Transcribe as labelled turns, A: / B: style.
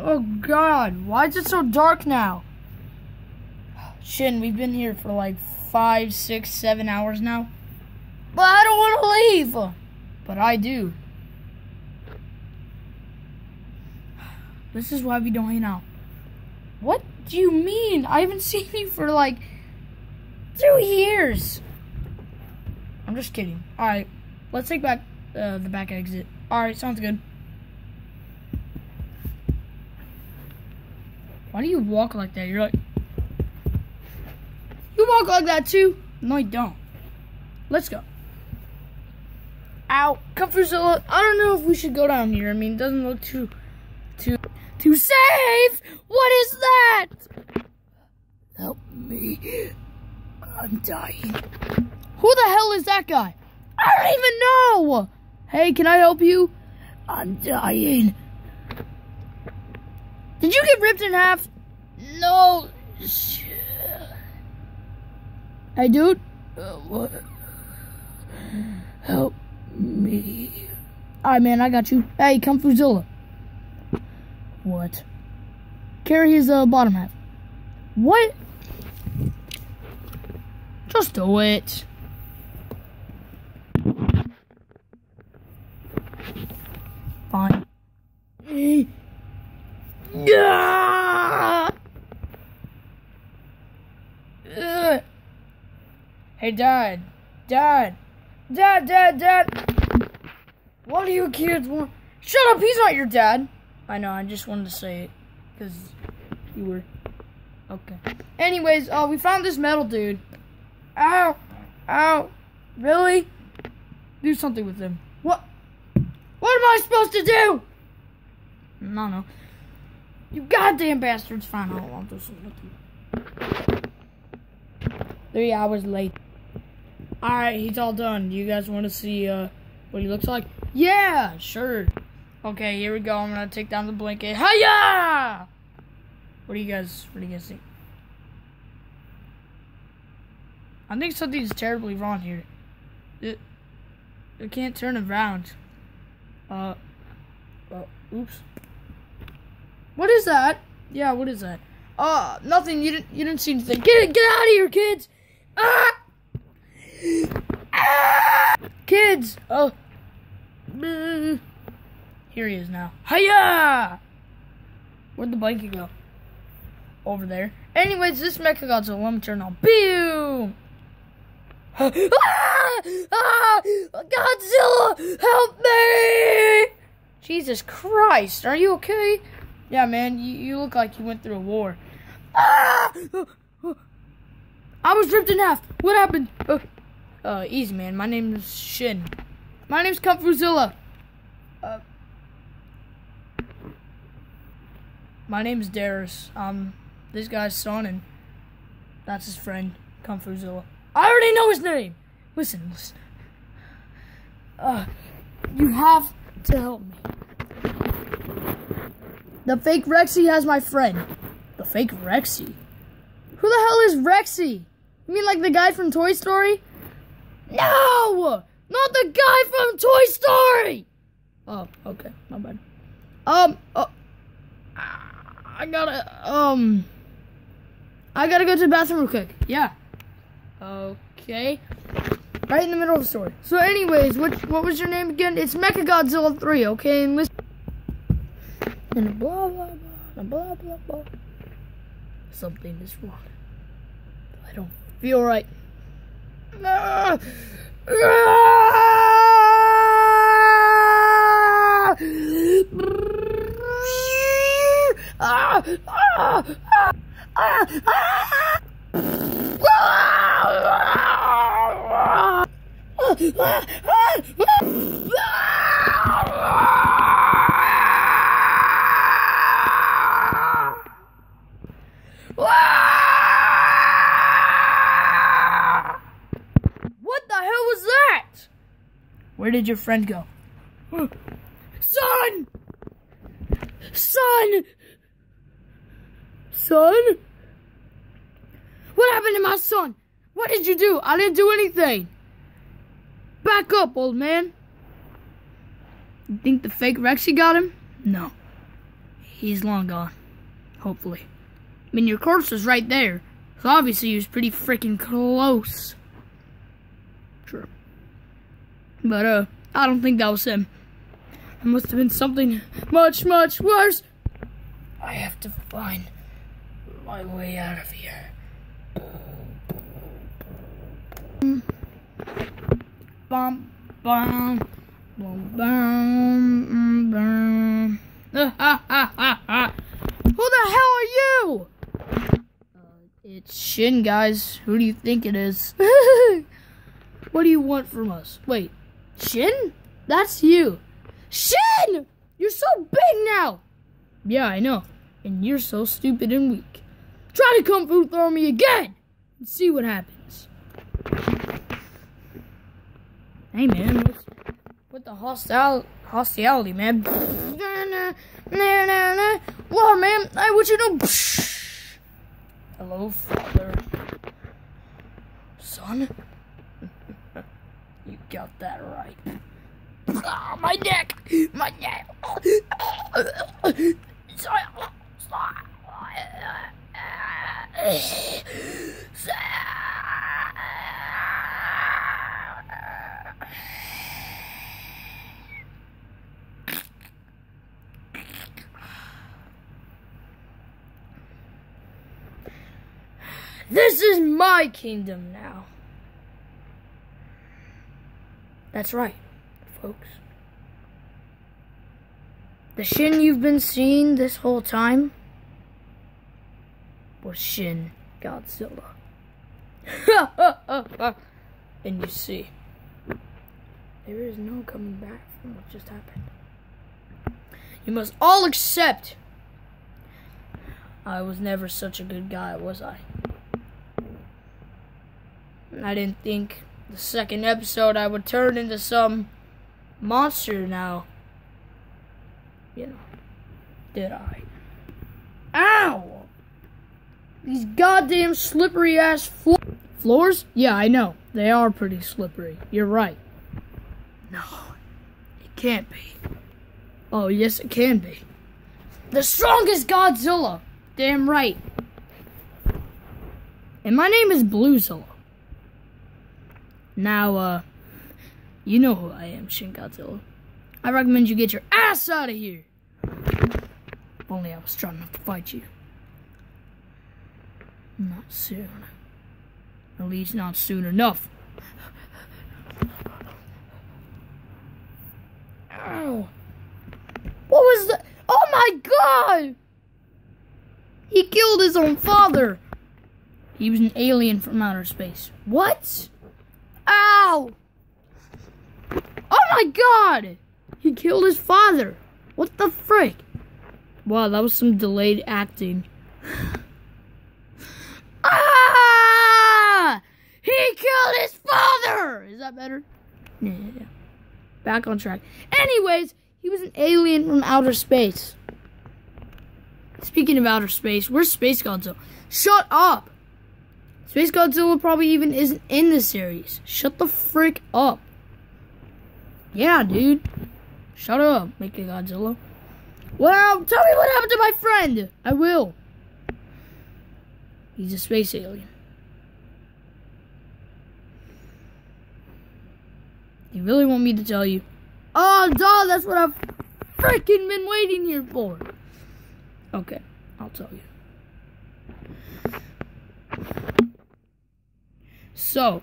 A: Oh god, why is it so dark now? Shin, we've been here for like five, six, seven hours now. But I don't want to leave. But I do. This is why we don't hang out. What do you mean? I haven't seen you for like two years. I'm just kidding. Alright, let's take back uh, the back exit. Alright, sounds good. Why do you walk like that? You're like. You walk like that too? No, you don't. Let's go. Ow. Comfortzilla, I don't know if we should go down here. I mean, it doesn't look too, too, too safe. What is that? Help me. I'm dying. Who the hell is that guy? I don't even know. Hey, can I help you? I'm dying. Did you get ripped in half? No. Hey, dude. Uh, what? Help me. Alright, man, I got you. Hey, Comfortzilla. What? Carry his uh, bottom half. What? Just do it. Fine. Yeah. Hey, Dad. Dad. Dad, Dad, Dad. What do you kids want? Shut up, he's not your dad. I know, I just wanted to say it. Because you were. Okay. Anyways, uh, we found this metal dude. Ow. Ow. Really? Do something with him. What? What am I supposed to do? No, no. You goddamn bastards. Fine, I'll, I'll do something with you. Three hours late. Alright, he's all done. You guys want to see uh, what he looks like? Yeah, sure. Okay, here we go. I'm gonna take down the blanket. Hiya! What do you guys what do you guys think? I think something's terribly wrong here. It it can't turn around. Uh, uh oops. What is that? Yeah, what is that? Uh, nothing. You didn't you didn't see anything. Get get out of here, kids! Ah! Kids! Oh. Here he is now. Hiya! Where'd the blanket go? Over there. Anyways, this Mecha Godzilla, let me turn on. Boom! ah! Ah! Godzilla! Help me! Jesus Christ, are you okay? Yeah, man, you, you look like you went through a war. Ah! I was ripped in half. What happened? Uh, uh, easy, man. My name is Shin. My name's Comfortzilla. Uh, my name's Darius. Um, this guy's son, and that's his friend, Comfortzilla. I already know his name. Listen, listen. Uh, you have to help me. The fake Rexy has my friend. The fake Rexy? Who the hell is Rexy? You mean like the guy from Toy Story? No! Not the guy from Toy Story! Oh, okay. My bad. Um, uh, I gotta, um, I gotta go to the bathroom real quick. Yeah. Okay. Right in the middle of the story. So anyways, what, what was your name again? It's Mechagodzilla 3, okay? And listen. And blah, blah, blah, blah, blah, blah. Something is wrong. I don't feel right. Ah! Where did your friend go? Son! Son! Son? What happened to my son? What did you do? I didn't do anything. Back up, old man. You think the fake Rexy got him? No. he's long gone. Hopefully. I mean, your corpse was right there. So obviously he was pretty freaking close. True. But, uh, I don't think that was him. It must have been something much, much worse. I have to find my way out of here. Bum, bum, bum, bum, bum. Who the hell are you? Uh, it's Shin, guys. Who do you think it is? what do you want from us? Wait, Shin? That's you. Shin! You're so big now! Yeah, I know. And you're so stupid and weak. Try to kung fu throw me again and see what happens. Hey, man. What's, what the hostile, hostility, man? Whoa, man. I want you to... Hello, father. Son? Got that right. Oh, my neck! My neck! This is my kingdom now. That's right, folks. The Shin you've been seeing this whole time was Shin Godzilla. and you see, there is no coming back from what just happened. You must all accept I was never such a good guy, was I? I didn't think the second episode I would turn into some monster now. You know, did I? Ow! These goddamn slippery ass flo floors? Yeah, I know. They are pretty slippery. You're right. No, it can't be. Oh, yes, it can be. The strongest Godzilla! Damn right. And my name is Bluezilla. Now, uh, you know who I am, Shin Godzilla. I recommend you get your ass out of here. If only I was strong enough to fight you. Not soon. At least not soon enough. Ow. What was that? Oh my god! He killed his own father. He was an alien from outer space. What? Ow! Oh my god! He killed his father. What the frick? Wow, that was some delayed acting. ah! He killed his father! Is that better? Yeah, yeah, yeah. Back on track. Anyways, he was an alien from outer space. Speaking of outer space, where's Space Godzilla? Shut up! Space Godzilla probably even isn't in the series. Shut the frick up. Yeah, dude. Shut up, Mecha Godzilla. Well, tell me what happened to my friend. I will. He's a space alien. You really want me to tell you? Oh, duh, that's what I've freaking been waiting here for. Okay, I'll tell you. So,